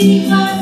Because